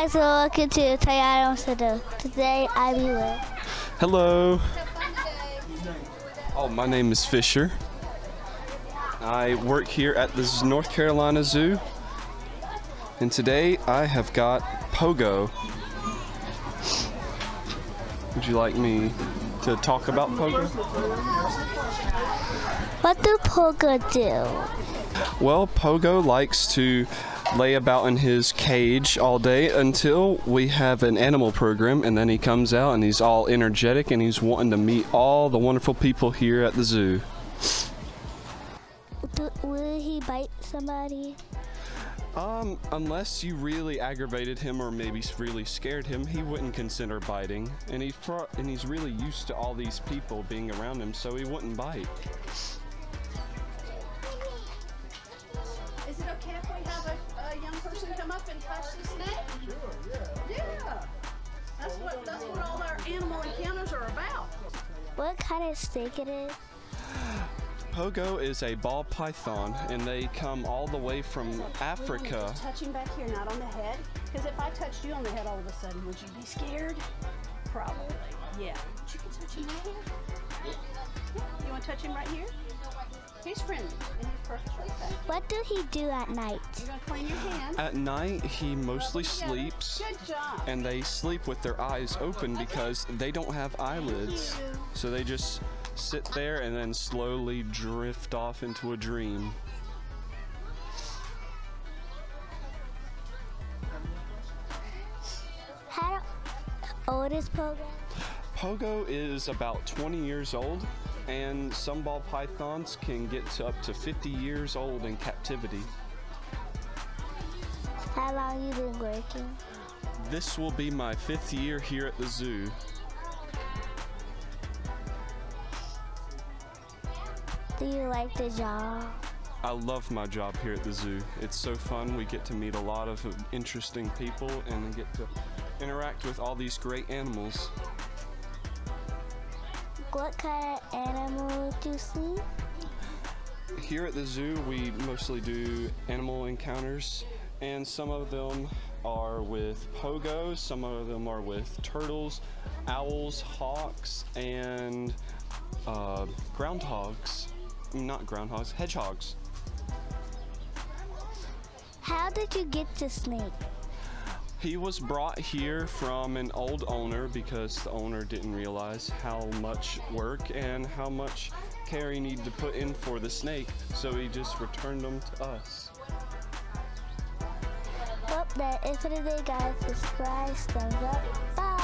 guys, welcome to Toyota Center. Today I be with. Hello. Oh, my name is Fisher. I work here at the North Carolina Zoo. And today I have got Pogo. Would you like me to talk about Pogo? What do Pogo do? Well, Pogo likes to lay about in his cage all day until we have an animal program, and then he comes out and he's all energetic and he's wanting to meet all the wonderful people here at the zoo. do will he bite somebody? Um, unless you really aggravated him or maybe really scared him, he wouldn't consider biting. And he's pro- and he's really used to all these people being around him, so he wouldn't bite. Is it okay if we have a, a young person come up and touch the snake? Sure, yeah. Yeah. That's what, that's what all our animal encounters are about. What kind of snake it is? Pogo is a ball python, and they come all the way from Africa. Just touch him back here, not on the head. Because if I touched you on the head all of a sudden, would you be scared? Probably, yeah. But you can touch him right here. Yeah. You want to touch him right here? He's friendly, and he's perfect right. What do he do at night? You're going to clean your hand. At night, he mostly sleeps. Good job. and they sleep with their eyes open because they don't have eyelids. So they just sit there and then slowly drift off into a dream. How old is Pogo? Pogo is about 20 years old, and some ball pythons can get to up to 50 years old in captivity. How long you been working? This will be my fifth year here at the zoo. Do you like the job? I love my job here at the zoo. It's so fun. We get to meet a lot of interesting people and get to interact with all these great animals. What kind of animal do you see? Here at the zoo, we mostly do animal encounters, and some of them are with pogos, some of them are with turtles, owls, hawks, and uh, groundhogs. Not groundhogs, hedgehogs. How did you get the snake? He was brought here from an old owner because the owner didn't realize how much work and how much care he needed to put in for the snake, so he just returned them to us. Well, that is today, guys. Subscribe, thumbs up,